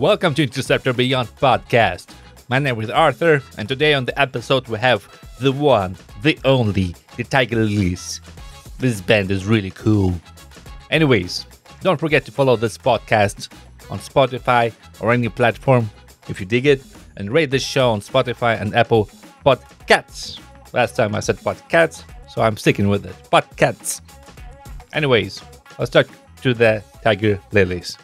Welcome to Interceptor Beyond podcast. My name is Arthur, and today on the episode we have the one, the only, the Tiger Lillies. This band is really cool. Anyways, don't forget to follow this podcast on Spotify or any platform if you dig it, and rate this show on Spotify and Apple Podcasts. Last time I said Podcasts, so I'm sticking with it. Podcasts. Anyways, let's talk to the Tiger Lillies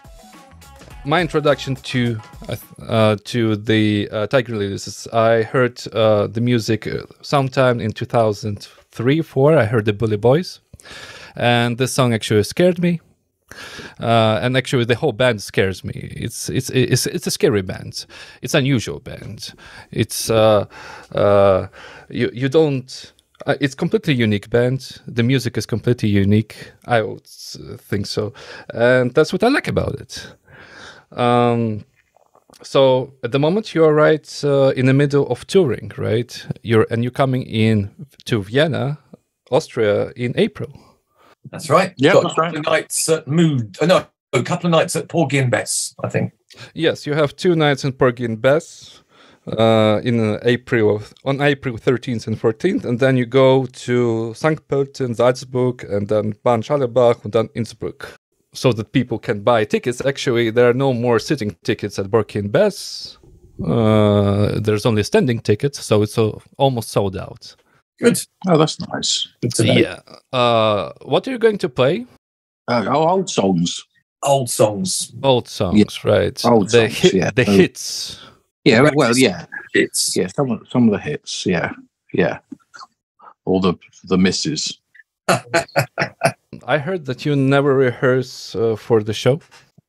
my introduction to uh, uh, to the uh, Tiger Lillies is I heard uh, the music uh, sometime in 2003 4 I heard the Bully Boys. And this song actually scared me. Uh, and actually the whole band scares me. It's it's it's it's a scary band. It's an unusual band. It's you you don't uh, it's completely unique band. The music is completely unique. I would think so. And that's what i like about it um, so at the moment you are right uh, in the middle of touring, right? You're and you're coming in to Vienna, Austria in April. That's right. Yeah, Got a couple of nights at Mood. Oh, no, a couple of nights at Porgy and Bess, I think. Yes, you have two nights in Porgy and Bess uh, in April on April 13th and 14th, and then you go to St. Pölten, Salzburg, and then Bad Schwalbach, and then Innsbruck so that people can buy tickets. Actually, there are no more sitting tickets at Porgy and Bess. Uh, there's only standing tickets, so it's uh, almost sold out. Good. Oh, that's nice. Yeah. Uh, what are you going to play? Uh, oh, old songs. Old songs. Old songs, right? Old the songs, yeah. The Oh. hits. Yeah, Right. well, yeah, It's yeah. Some of, some of the hits. Yeah, yeah. All the the misses. I heard that you never rehearse uh, for the show.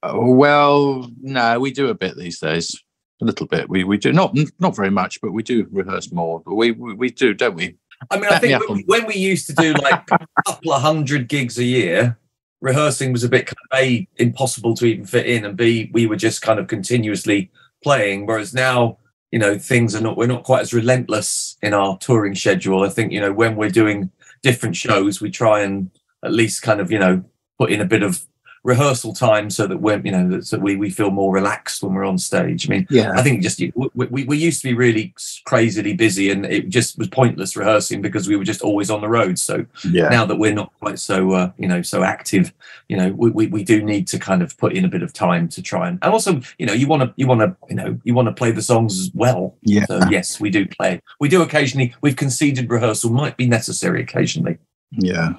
Oh, well, no, we do a bit these days. A little bit. We we do not not very much, but we do rehearse more. But we we, we do, don't we? I mean, I think Yeah. when, when we used to do like a couple of hundred gigs a year, rehearsing was a bit kind of a impossible to even fit in, and b we were just kind of continuously playing. Whereas now, you know, things are not we're not quite as relentless in our touring schedule. I think you know when we're doing different shows, we try and at least kind of you know put in a bit of rehearsal time so that we're you know that so we we feel more relaxed when we're on stage. I mean, Yeah. I think just we, we, we used to be really crazily busy and it just was pointless rehearsing because we were just always on the road. So Yeah. now that we're not quite so, uh, you know, so active, you know, we, we, we do need to kind of put in a bit of time to try and, and also, you know, you want to, you want to, you know, you want to play the songs as well. Yeah. So yes, we do play. We do occasionally, we've conceded rehearsal might be necessary occasionally. Yeah,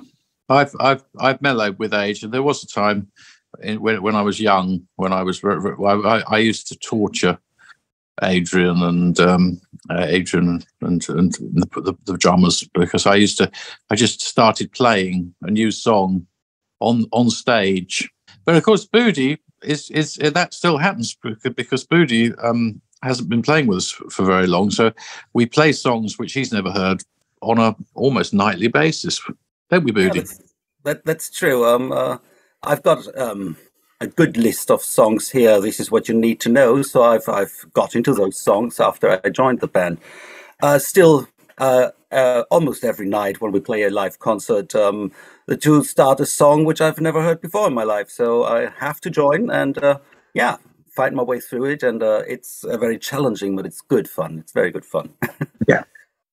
I've I've I've mellowed with age, and there was a time in, when when I was young, when I was I, I used to torture Adrian and um, uh, Adrian and and the, the, the drummers because I used to I just started playing a new song on on stage, but of course Budi is is that still happens because Budi um, hasn't been playing with us for very long, so we play songs which he's never heard on a almost nightly basis. Don't we, Yeah, that's, that, that's true. Um, uh, I've got um, a good list of songs here. This is what you need to know. So I've I've got into those songs after I joined the band. Uh, still, uh, uh, almost every night when we play a live concert, um, the two start a song which I've never heard before in my life. So I have to join and uh, yeah, find my way through it. And uh, it's uh, very challenging, but it's good fun. It's very good fun.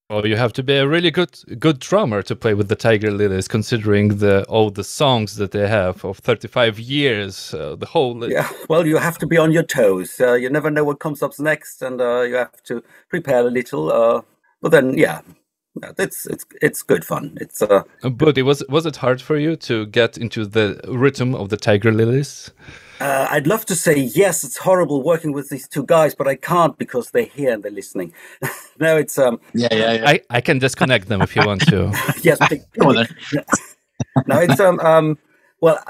Well, you have to be a really good good drummer to play with the Tiger Lillies, considering the all the songs that they have of 35 years. Uh, the whole Yeah, well, you have to be on your toes. Uh, you never know what comes up next, and uh, you have to prepare a little. Uh, but then, yeah, yeah, it's it's it's good fun. It's uh, But it was was it hard for you to get into the rhythm of the Tiger Lillies? uh, I'd love to say yes. It's horrible working with these two guys, but I can't because they're here and they're listening. no, it's um, Yeah, yeah, yeah. I, I can disconnect them if you want to. yes, but Come on no, it's um, um well,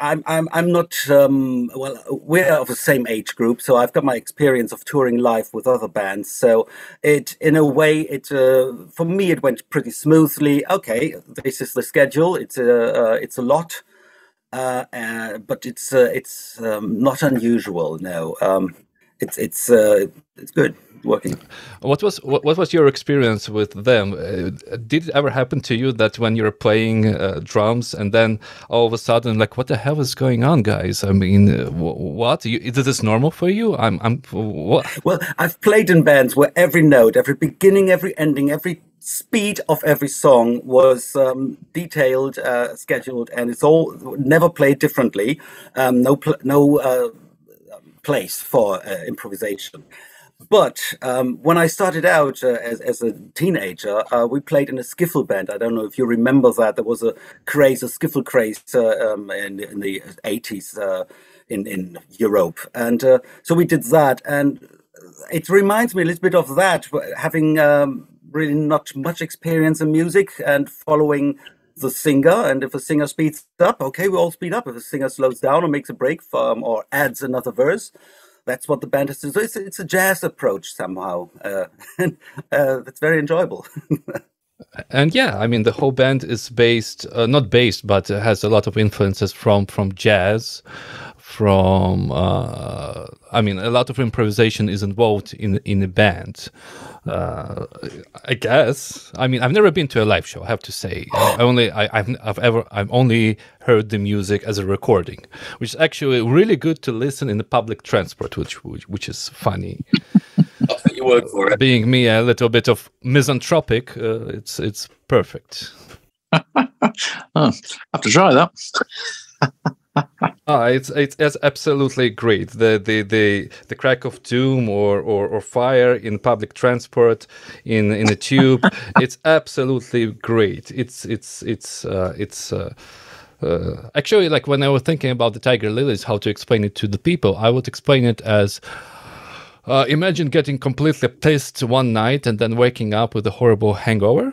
I'm I'm I'm not um well we're of the same age group, so I've got my experience of touring live with other bands. So it in a way it uh, for me it went pretty smoothly. Okay, this is the schedule. It's a uh, it's a lot. Uh, uh, but it's uh, it's um, not unusual. No, um, it's it's uh, it's good. Working. What was what, what was your experience with them? Uh, did it ever happen to you that when you're playing uh, drums and then all of a sudden, like, what the hell is going on, guys? I mean, uh, what? You, is this normal for you? I'm, I'm. What? Well, I've played in bands where every note, every beginning, every ending, every speed of every song was um, detailed, uh, scheduled, and it's all never played differently. Um, no, pl- no uh, place for uh, improvisation. But um, when I started out uh, as, as, a teenager, uh, we played in a skiffle band. I don't know if you remember that. There was a craze, a skiffle craze uh, um, in, in, the 80s uh, in, in Europe. And so we did that. And it reminds me a little bit of that, having um, really not much experience in music and following the singer. And if a singer speeds up, okay, we all speed up. If a singer slows down or makes a break from, or adds another verse, that's what the band is. So it's, it's a jazz approach somehow. Uh, and uh, that's very enjoyable. and yeah, I mean, the whole band is based, uh, not based, but has a lot of influences from, from jazz from uh, I mean a lot of improvisation is involved in in a band. Uh, I guess. I mean, I've never been to a live show. I have to say, I only I, have I've ever I've only heard the music as a recording, which is actually really good to listen in the public transport, which which, which is funny. I'll put your word for it. Being me a little bit of misanthropic, uh, it's it's perfect. oh, have to try that. Ah, it's, it's it's absolutely great. The the the the crack of doom or, or, or fire in public transport in in a tube. it's absolutely great. It's it's it's uh, it's. Uh, uh, actually, like when I was thinking about the tiger lillies, how to explain it to the people, I would explain it as uh, imagine getting completely pissed one night and then waking up with a horrible hangover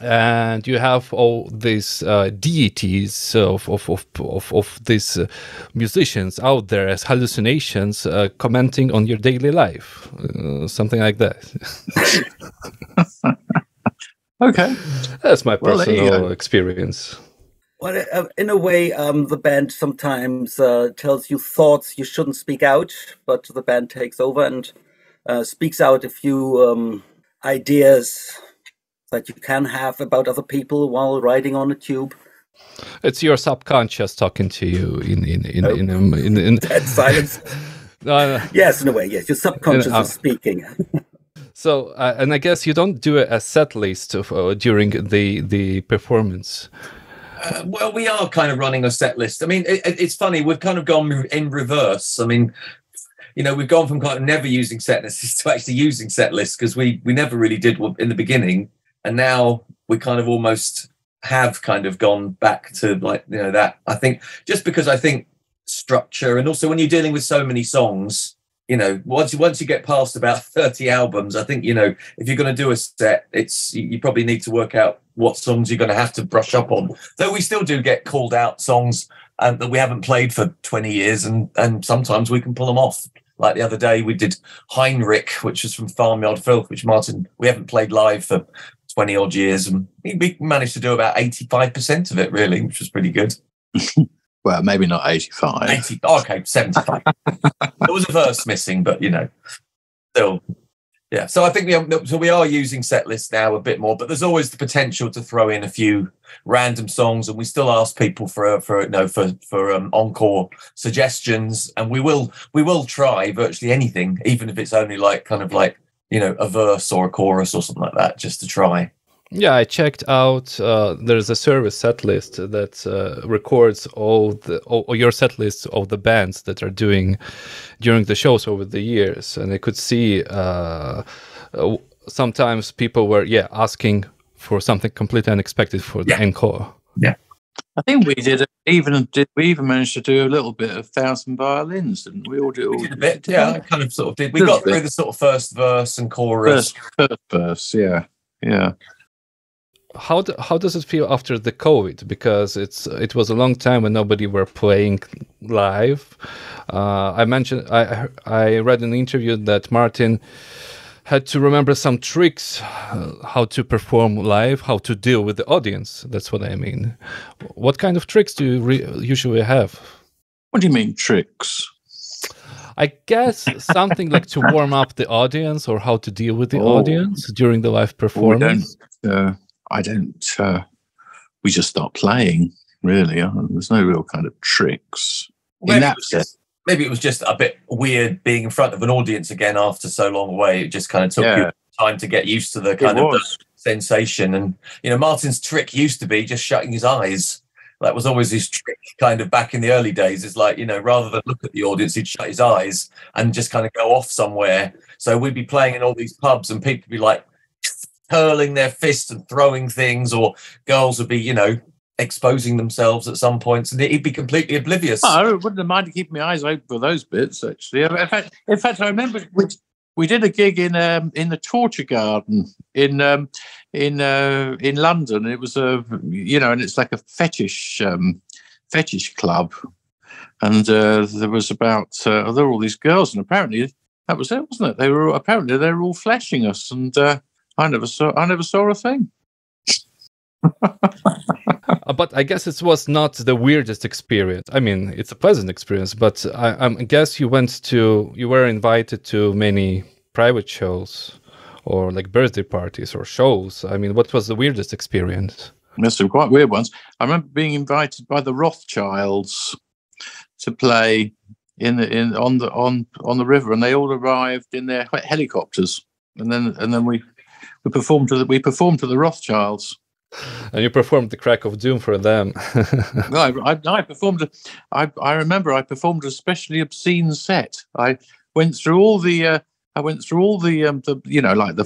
and you have all these uh, deities of of of of, of these uh, musicians out there as hallucinations uh, commenting on your daily life, uh, something like that. okay, that's my personal well, experience. Well, uh, in a way, um, the band sometimes uh, tells you thoughts you shouldn't speak out, but the band takes over and speaks out a few um, ideas that you can have about other people while riding on a tube. It's your subconscious talking to you in in in oh. in, in, in, in, Dead silence. no, yes, in a way, yes. Your subconscious uh, is speaking. so, uh, and I guess you don't do a set list of, uh, during the the performance. Uh, well, we are kind of running a set list. I mean, it, it's funny. We've kind of gone in reverse. I mean, you know, we've gone from kind of never using set lists to actually using set lists because we we never really did in the beginning and now we kind of almost have kind of gone back to like you know that. I think just because i think structure and also when you're dealing with so many songs you know once once you get past about 30 albums i think you know if you're going to do a set it's you probably need to work out what songs you're going to have to brush up on. Though we still do get called out songs um, that we haven't played for 20 years and and sometimes we can pull them off. Like the other day we did heinrich which was from farmyard filth which martyn we haven't played live for 20 odd years and we managed to do about 85% of it really which was pretty good. Well maybe not 85 80, okay 75 there was a verse missing but you know still yeah. So i think we so we are using set lists now a bit more but there's always the potential to throw in a few random songs and we still ask people for for you know for for um, encore suggestions and we will we will try virtually anything even if it's only like kind of like you know, a verse or a chorus or something like that, just to try. Yeah, I checked out. Uh, there's a service set list that uh, records all the all, your set lists of the bands that are doing during the shows over the years, and I could see uh, uh sometimes people were yeah asking for something completely unexpected for the yeah. encore. Yeah. I think we did even did we even managed to do a little bit of thousand violins, didn't we? All did, we did a bit, yeah. I kind of sort of did. We got through the sort of first verse and chorus. First, first verse, yeah, yeah. How do, how does it feel after the COVID? Because it's it was a long time when nobody were playing live. Uh, I mentioned I I read an interview that Martyn had to remember some tricks uh, how to perform live how to deal with the audience that's what i mean what kind of tricks do you usually have what do you mean tricks I guess something like to warm up the audience or how to deal with the Oh. audience during the live we performance. don't. Uh, I don't. Uh, we just start playing. Really, uh, there's no real kind of tricks in that sense. Maybe it was just a bit weird being in front of an audience again after so long away. It just kind of took Yeah. you time to get used to the It kind of the sensation. And you know, Martyn's trick used to be just shutting his eyes. That was always his trick, kind of back in the early days. Is like you know, rather than look at the audience, he'd shut his eyes and just kind of go off somewhere. So we'd be playing in all these pubs, and people would be like hurling their fists and throwing things, or girls would be, you know, exposing themselves at some points, and he'd be completely oblivious. Oh, I wouldn't have minded keeping my eyes open for those bits. Actually, in fact, in fact, I remember we, we did a gig in um, in the Torture Garden in um, in uh, in London. It was a you know, and it's like a fetish um, fetish club, and uh, there was about uh, there were all these girls, and apparently that was it, wasn't it? They were apparently they were all flashing us, and uh, I never saw I never saw a thing. But I guess it was not the weirdest experience. I mean, it's a pleasant experience, but I, I guess you went to, you were invited to many private shows or like birthday parties or shows. I mean, what was the weirdest experience? Some quite weird ones. I remember being invited by the Rothschilds to play in the in on the on on the river, and they all arrived in their helicopters, and then and then we we performed to the we performed to the Rothschilds. And you performed the crack of doom for them. No, I, I, I performed. Remember I performed a especially obscene set. I went through all the. Uh, I went through all the, um, the you know, like the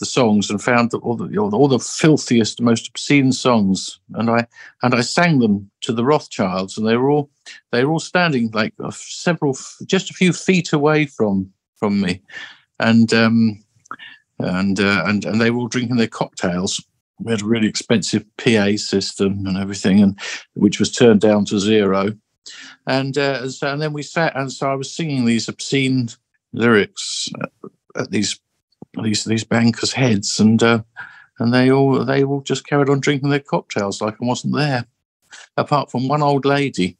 the songs and found all the all the filthiest, most obscene songs, and I and I sang them to the Rothschilds, and they were all they were all standing like uh, several, just a few feet away from from me, and um, and uh, and and they were all drinking their cocktails. We had a really expensive PA system and everything, and which was turned down to zero. And uh, so, and then we sat, and so I was singing these obscene lyrics at these these these bankers' heads, and uh, and they all they all just carried on drinking their cocktails like I wasn't there, apart from one old lady,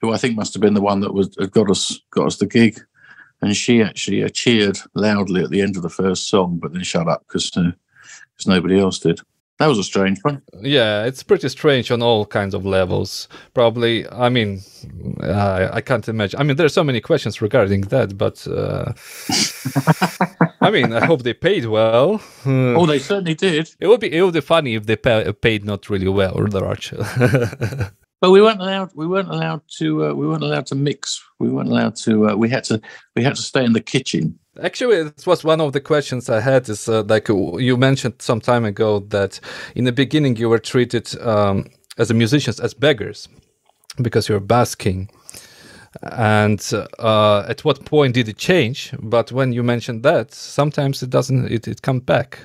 who I think must have been the one that was got us got us the gig, and she actually uh, cheered loudly at the end of the first song, but then shut up because because nobody else did. That was a strange one. yeah, it's pretty strange on all kinds of levels. Probably, I mean, uh, I can't imagine. I mean, there's so many questions regarding that, but uh, I mean, I hope they paid well. Oh, they certainly did. It would be it would be funny if they pay, paid not really well or the Arch. But we weren't allowed. We weren't allowed to. Uh, we weren't allowed to mix. We weren't allowed to. Uh, we had to. We had to stay in the kitchen. Actually, this was one of the questions I had. Is uh, like uh, you mentioned some time ago that in the beginning you were treated um, as a musicians as beggars because you're basking. And uh, at what point did it change? But when you mentioned that, sometimes it doesn't. It it comes back.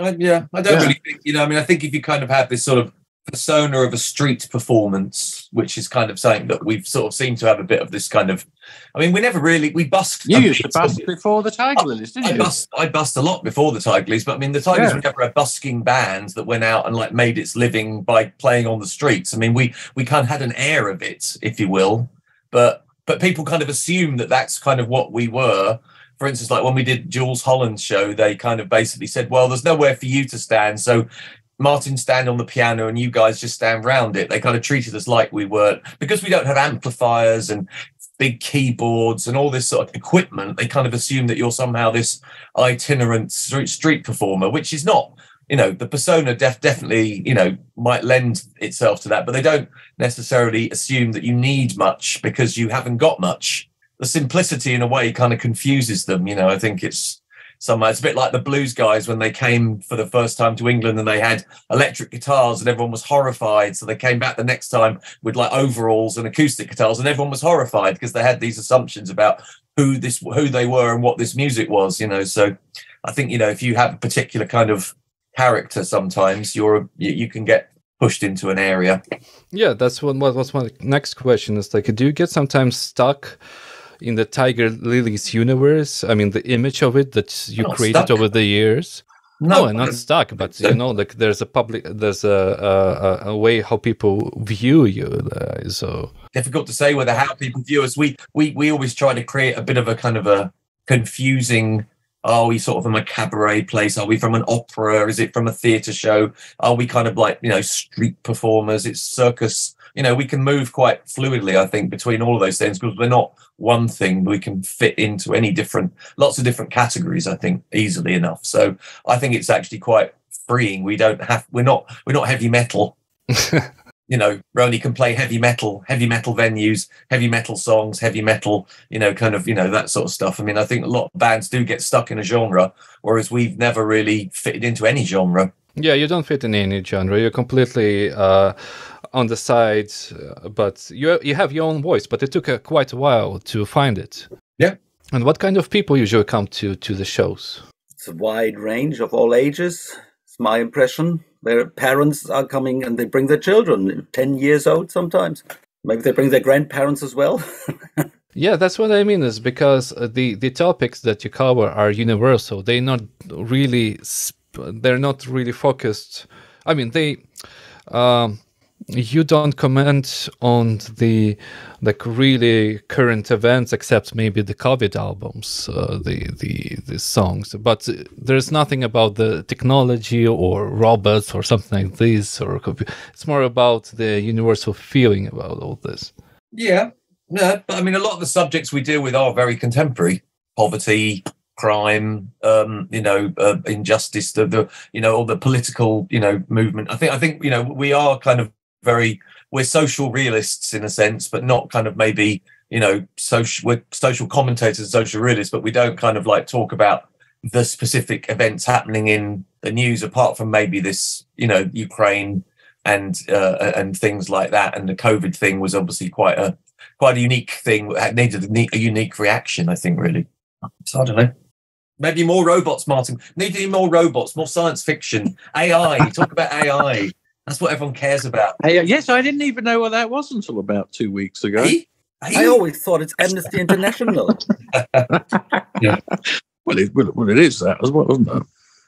I, yeah, I don't Yeah. really think, you know, I mean, I think if you kind of have this sort of persona of a street performance, which is kind of something that we've sort of seemed to have a bit of this kind of, I mean, we never really, we busked. You used to bust before the Tiger Lillies, didn't you? bust, I bust a lot before the Tigers, but I mean, the Tigers Yeah. were never a busking band that went out and like made its living by playing on the streets. I mean, we we kind of had an air of it, if you will, but but people kind of assume that that's kind of what we were. For instance, like when we did Jools Holland's show, they kind of basically said, "Well, there's nowhere for you to stand, so." Martyn stand on the piano and you guys just stand round it. They kind of treated us like we were because we don't have amplifiers and big keyboards and all this sort of equipment. They kind of assume that you're somehow this itinerant street, performer, which is not. You know, the persona def- definitely, you know, might lend itself to that, but they don't necessarily assume that you need much because you haven't got much. The simplicity, in a way, kind of confuses them. You know, I think it's somehow it's a bit like the blues guys when they came for the first time to England and they had electric guitars and everyone was horrified. So they came back the next time with like overalls and acoustic guitars and everyone was horrified because they had these assumptions about who this who they were and what this music was. You know, so I think you know if you have a particular kind of character, sometimes you're you, you can get pushed into an area. Yeah, that's what what was my next question is like, do you get sometimes stuck in the Tiger Lillies universe? I mean, the image of it that you created stuck. over the years. No, and not stuck, but you know, like there's a public, there's a a, a way how people view you. Uh, so difficult to say whether how people view us. We we we always try to create a bit of a kind of a confusing. Are we sort of from a cabaret place? Are we from an opera? Is it from a theatre show? Are we kind of like you know street performers? It's circus. You know, we can move quite fluidly, I think, between all of those things because we're not one thing. We can fit into any different, lots of different categories. I think easily enough. So I think it's actually quite freeing. We don't have. We're not. We're not heavy metal. you know, Roni can play heavy metal, heavy metal venues, heavy metal songs, heavy metal, you know, kind of, you know, that sort of stuff. I mean, I think a lot of bands do get stuck in a genre, whereas we've never really fitted into any genre. Yeah, you don't fit in any genre. You're completely uh, on the side, uh, but you you have your own voice. But it took a, quite a while to find it. Yeah. And what kind of people usually come to to the shows? It's a wide range of all ages. It's my impression. Their parents are coming and they bring their children, ten years old sometimes. Maybe they bring their grandparents as well. Yeah, that's what I mean. Is because uh, the the topics that you cover are universal. They're not really. They're not really focused. I mean, they. Um, you don't comment on the like really current events except maybe the covid albums uh, the the the songs. But there's nothing about the technology or robots or something like this or it's more about the universal feeling about all this. Yeah. No but i mean a lot of the subjects we deal with are very contemporary. Poverty crime um you know uh, injustice the, the you know all the political you know movement. I think i think you know we are kind of very we're social realists in a sense, but not kind of maybe you know social we're social commentators social realists, but we don't kind of like talk about the specific events happening in the news apart from maybe this you know Ukraine and uh, and things like that. And the COVID thing was obviously quite a quite a unique thing. It needed a, unique reaction, I think. Really, so I don't know. Maybe more robots, Martyn. Needing more robots, more science fiction, AI. Talk about AI. That's what everyone cares about. Hey, uh, yes, I didn't even know what that was until about two weeks ago. Hey? I always thought it's Amnesty International. yeah. Well, it, well, well, it is that as well, isn't it?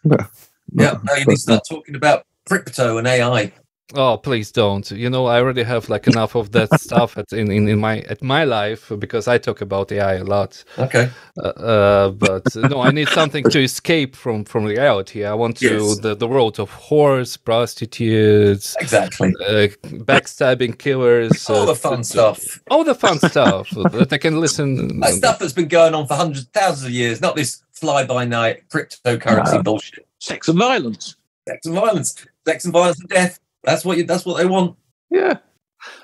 Yeah. yeah. No, you need to start talking about crypto and AI. Oh, please don't. You know, I already have like enough of that stuff at, in, in, in my at my life because I talk about AI a lot. Okay. Uh, uh, but no, I need something to escape from from reality. I want to Yes. the, the world of whores, prostitutes, Exactly. uh, backstabbing killers, All uh, the fun stuff. all the fun stuff that I can listen. That stuff that's been going on for hundreds, thousands of years, not this fly by night cryptocurrency No. bullshit. Sex and violence. Sex and violence. Sex and violence and death. That's what you that's what they want. Yeah.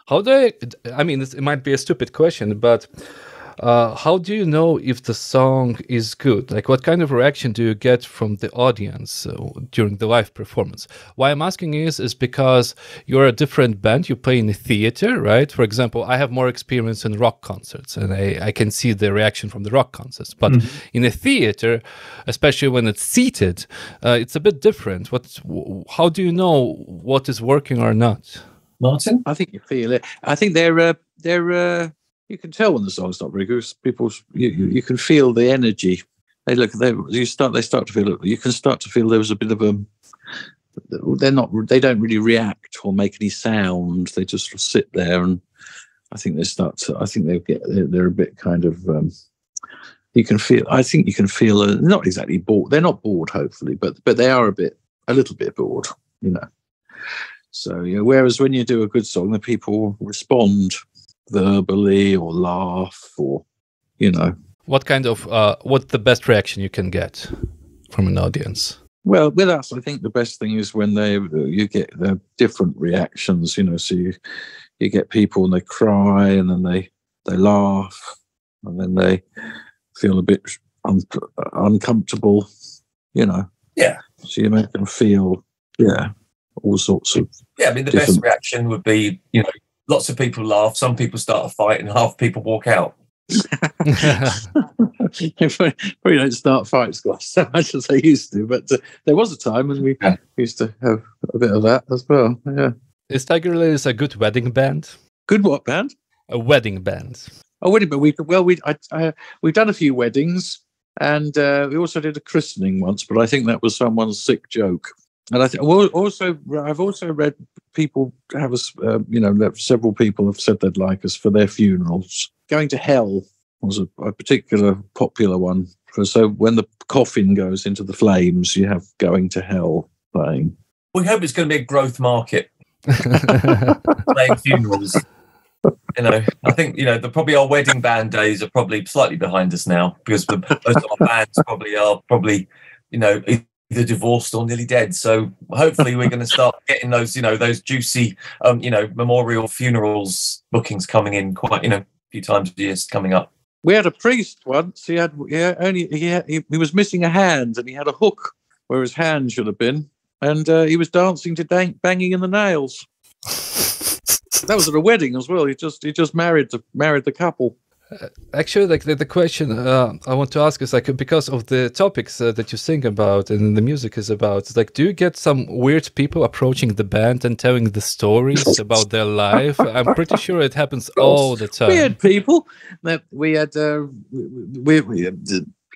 How do I? I mean, it might be a stupid question, but uh, how do you know if the song is good? Like, what kind of reaction do you get from the audience uh, during the live performance? Why I'm asking is, is because you're a different band. You play in a theater, right? For example, I have more experience in rock concerts, and I, I can see the reaction from the rock concerts. But in a theater, especially when it's seated, uh, it's a bit different. What? How do you know what is working or not? Martyn? I think you feel it. I think they're uh, they're uh, you can tell when the song's not very good. People you, you can feel the energy. They look they you start they start to feel. You can start to feel there was a bit of a they're not they don't really react or make any sound. They just sort of sit there and I think they start to I think they get they're, they're a bit kind of um, you can feel I think you can feel uh, not exactly bored. They're not bored hopefully, but but they are a bit a little bit bored, you know. So, know, whereas when you do a good song, the people respond verbally or laugh or, you know. What kind of uh, what's the best reaction you can get from an audience? Well, with us, I think the best thing is when they you get the different reactions. You know, so you you get people and they cry and then they they laugh and then they feel a bit un- uncomfortable. You know. Yeah. So you make them feel, yeah, all sorts of Yeah, I mean the best reaction would be, you know, lots of people laugh, some people start a fight, and half people walk out. we probably don't start fights quite so much as they used to, but uh, there was a time when we Yeah. used to have a bit of that as well. Yeah. Is Tiger Lilies a good wedding band? Good what band? A wedding band. Oh, wedding, but we well we I, I we've done a few weddings. and uh, we also did a christening once, but I think that was someone's sick joke. And I think well, also I've also read people have us, uh, you know, that several people have said they'd like us for their funerals. Going to hell was a, a particular popular one. So when the coffin goes into the flames, you have going to hell playing. We hope it's going to be a growth market playing funerals. You know, I think you know the probably our wedding band days are probably slightly behind us now because the, most of our bands probably are probably you know either divorced or nearly dead. So hopefully we're going to start getting those you know those juicy um you know memorial funerals bookings coming in quite you know a few times a year coming up. We had a priest once. He had, he had only he, had, he, he was missing a hand, and he had a hook where his hand should have been, and uh, he was dancing to dang, banging in the nails. that was at a wedding as well. He just he just married the married the couple. Actually, like the, the question uh, I want to ask is like because of the topics uh, that you sing about and the music is about. Like, do you get some weird people approaching the band and telling the stories about their life? I'm pretty sure it happens all the time. Weird people. That we had uh, we, we had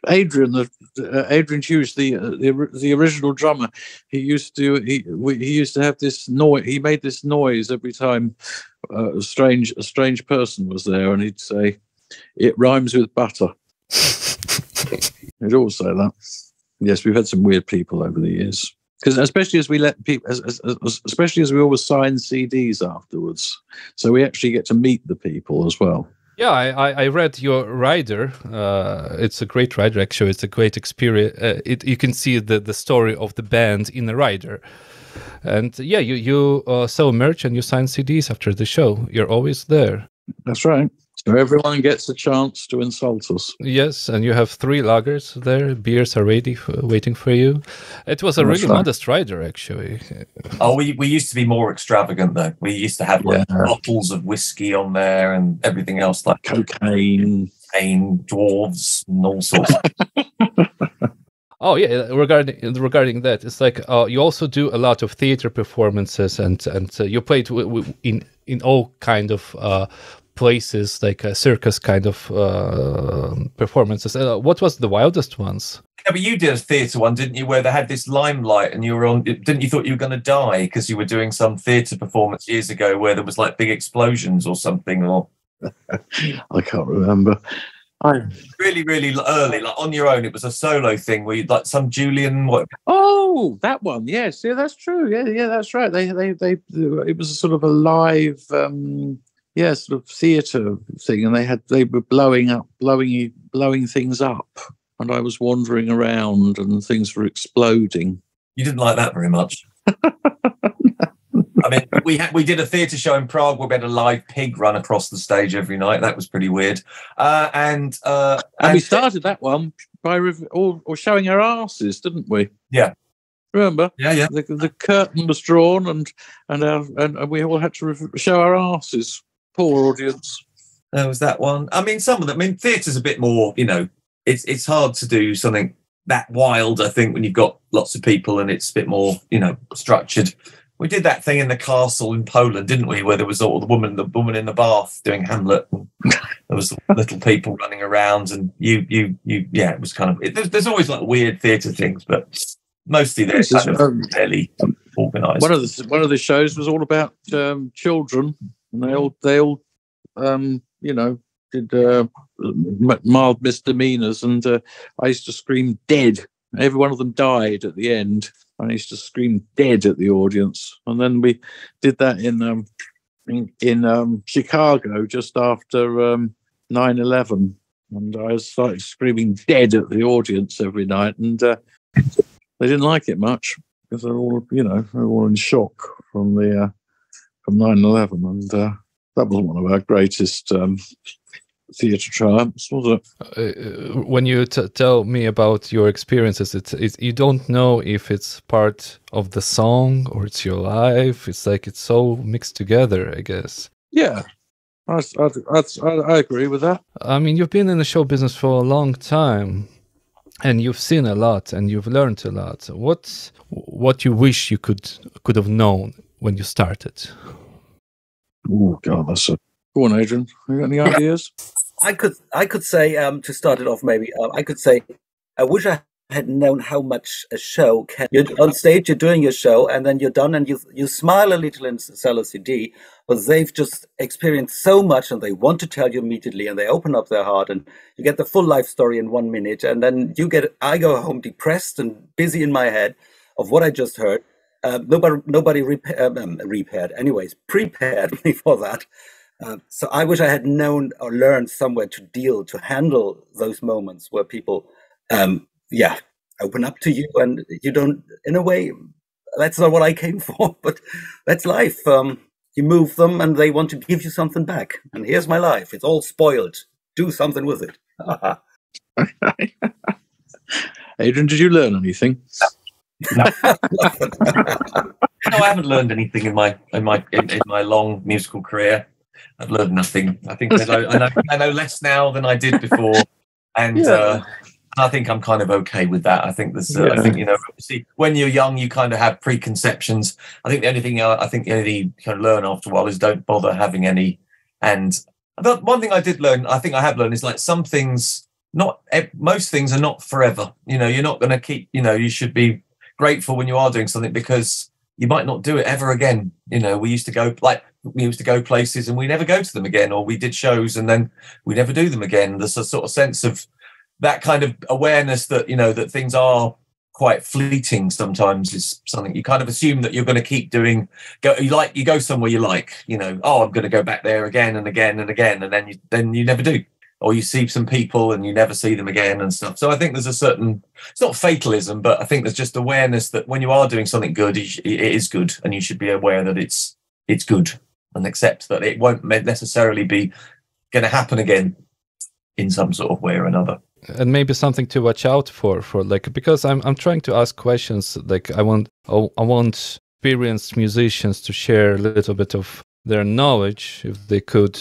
Adrian, the uh, Adrian Huge, the, uh, the the original drummer. He used to he we, he used to have this noise. He made this noise every time uh, a strange a strange person was there, and he'd say, "It rhymes with butter." he'd always say that. Yes, we've had some weird people over the years. Because especially as we let people, as, as, as, especially as we always sign CDs afterwards, so we actually get to meet the people as well. Yeah, I, I read your rider. Uh, it's a great rider, actually. It's a great experience. Uh, it, you can see the, the story of the band in the rider. And yeah, you, you uh, sell merch and you sign CDs after the show. You're always there. That's right. So everyone gets a chance to insult us. Yes, and you have three lagers there. Beers are ready, for, waiting for you. It was a That's really right. modest rider, actually. Oh, we, we used to be more extravagant though. We used to have like Yeah. bottles of whiskey on there and everything else like Cocaine. cane, dwarves, and all sorts. Oh yeah, regarding regarding that, it's like uh, you also do a lot of theater performances, and and uh, you played w- w- in in all kind of uh, places, like a circus kind of uh, performances. Uh, what was the wildest ones? yeah, but you did a theatre one, didn't you? Where they had this limelight, and you were on. Didn't you thought you were going to die because you were doing some theatre performance years ago where there was like big explosions or something, or I can't remember. I really, really early, like on your own. It was a solo thing where you like some Julian. What? oh that one yes yeah that's true yeah yeah that's right they they they it was a sort of a live um yeah sort of theater thing and they had they were blowing up blowing blowing things up and I was wandering around and things were exploding You didn't like that very much. I mean, we had we did a theatre show in Prague where we had a live pig run across the stage every night. That was pretty weird. Uh, and uh, and, we started that one by rev- or, or showing our asses didn't we Yeah. remember yeah, yeah. the, the curtain was drawn and and, our, and and we all had to rev- show our asses poor audience There was that one. I mean, some of them. I mean, theatre's a bit more. You know, it's it's hard to do something that wild. I think when you've got lots of people and it's a bit more, you know, structured. We did that thing in the castle in Poland, didn't we? Where there was all the woman, the woman in the bath doing Hamlet. there was little people running around, and you, you, you. Yeah, it was kind of. It, there's, there's always like weird theatre things, but mostly they're kind of um, fairly organised. one of the one of the shows was all about um, children, and they all they all um, you know did uh, mild misdemeanors, and uh, I used to scream "dead." Every one of them died at the end. I used to scream "dead" at the audience, and then we did that in um, in, in um, Chicago just after um, 9-11. and I started screaming "dead" at the audience every night, and uh, they didn't like it much because they're all, you know, they're all in shock from the uh, from 9/11, and uh, that was one of our greatest um, theatre triumphs, was it? Uh, when you t- tell me about your experiences, it's, it's you don't know if it's part of the song or it's your life. It's like it's so mixed together, I guess. Yeah, I, I, I, I agree with that. I mean, you've been in the show business for a long time, and you've seen a lot, and you've learned a lot. What what you wish you could could have known when you started? Oh God, that's a go on, Adrian. You got any ideas? I could I could say um, to start it off maybe uh, I could say I wish I had known how much a show can. You're on stage, you're doing your show, and then you're done, and you you smile a little and sell a CD. But they've just experienced so much, and they want to tell you immediately, and they open up their heart, and you get the full life story in one minute, and then you get. I go home depressed and busy in my head of what I just heard. Uh, nobody, nobody um, um repaired. Anyways, prepared me for that. Uh, so I wish I had known or learned somewhere to deal to handle those moments where people um, yeah, open up to you, and you don't. In a way, that's not what I came for, but that's life. Um, you move them, and they want to give you something back. And here's my life. It's all spoiled. Do something with it. Adrian, did you learn anything? No. no, I haven't learned anything in my in my in, in my long musical career. I've learned nothing. I think I know, I know, I know less now than I did before, and yeah. uh, I think I'm kind of okay with that. I think there's, uh, yeah. I think you know, see, when you're young, you kind of have preconceptions. I think the only thing uh, I think the only thing you can learn after a while is don't bother having any. And the one thing I did learn, I think I have learned, is like some things, not most things are not forever. You know, you're not going to keep. You know, you should be grateful when you are doing something because you might not do it ever again. You know, we used to go like we used to go places and we never go to them again, or we did shows and then we never do them again. There's a sort of sense of that kind of awareness that you know that things are quite fleeting sometimes is something you kind of assume that you're going to keep doing go you like you go somewhere you like you know oh i'm going to go back there again and again and again and then you then you never do or you see some people and you never see them again and stuff. So i think there's a certain it's not fatalism but i think there's just awareness that when you are doing something good it is good and you should be aware that it's it's good and accept that it won't necessarily be going to happen again in some sort of way or another. And maybe something to watch out for for like because i'm i'm trying to ask questions like i want i want experienced musicians to share a little bit of their knowledge if they could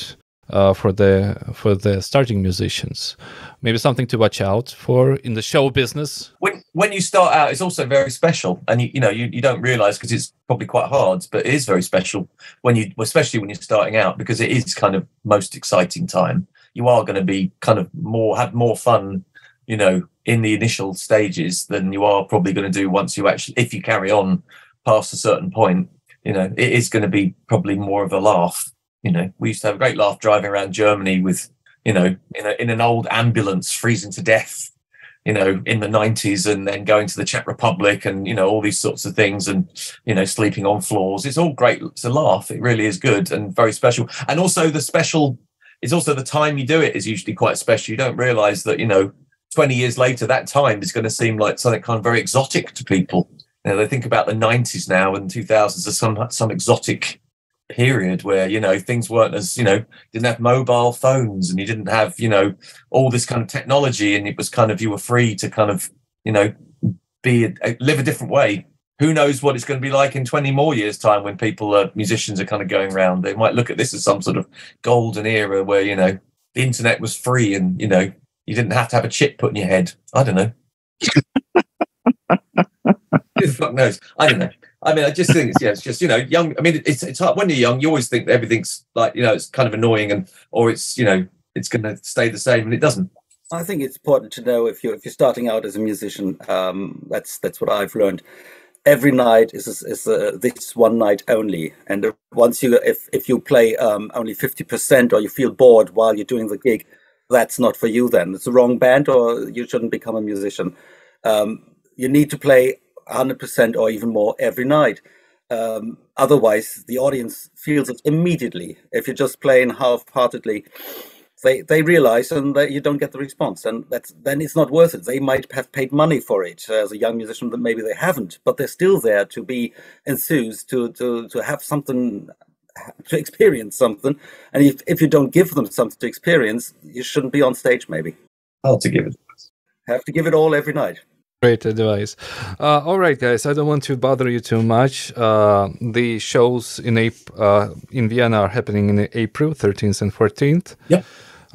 uh, for the for the starting musicians. Maybe something to watch out for in the show business? When when you start out it's also very special and you you know you, you don't realize because it's probably quite hard but it is very special when you especially when you're starting out because it is kind of most exciting time. You are going to be kind of more have more fun you know in the initial stages than you are probably going to do once you actually if you carry on past a certain point you know it is going to be probably more of a laugh you know we used to have a great laugh driving around germany with you know in, a, in an old ambulance freezing to death you know in the 90s and then going to the czech republic and you know all these sorts of things and you know sleeping on floors it's all great it's a laugh it really is good and very special and also the special it's also the time you do it is usually quite special. You don't realize that, you know, 20 years later, that time is going to seem like something kind of very exotic to people. You know, they think about the 90s now and 2000s as some, some exotic period where, you know, things weren't as, you know, didn't have mobile phones and you didn't have, you know, all this kind of technology. And it was kind of, you were free to kind of, you know, be, a, live a different way. Who knows what it's going to be like in 20 more years time when people are musicians are kind of going around they might look at this as some sort of golden era where you know the internet was free and you know you didn't have to have a chip put in your head. I don't know who the fuck knows? I don't know. I mean i just think it's yeah it's just you know young i mean it's it's hard when you're young you always think that everything's like you know it's kind of annoying and or it's you know it's going to stay the same and it doesn't. I think it's important to know if you're if you're starting out as a musician. Um, that's that's what I've learned. Every night is is uh, this one night only. And once you if if you play um, only 50% or you feel bored while you're doing the gig that's not for you then. It's the wrong band or you shouldn't become a musician. Um, you need to play 100% or even more every night. Um, otherwise the audience feels it immediately. If you're just playing half-heartedly they they realize and that you don't get the response and that's then it's not worth it. They might have paid money for it as a young musician that maybe they haven't but they're still there to be enthused to to to have something to experience something. And if, if you don't give them something to experience you shouldn't be on stage maybe. How to give it have to give it all every night Great advice. Uh, all right, guys. I don't want to bother you too much. Uh, the shows in April, uh, in Vienna are happening in April 13th and 14th. Yeah.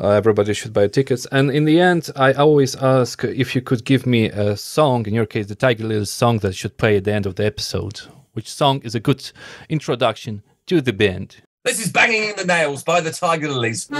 Uh, everybody should buy tickets. And in the end, I always ask if you could give me a song, in your case, the Tiger Lily song that should play at the end of the episode. Which song is a good introduction to the band? This is Banging in the Nails by the Tiger Lillies.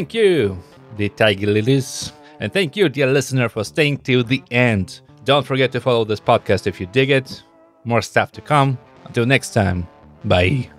Thank you, the Tiger Lillies. And thank you, dear listener, for staying till the end. Don't forget to follow this podcast if you dig it. More stuff to come. Until next time, bye.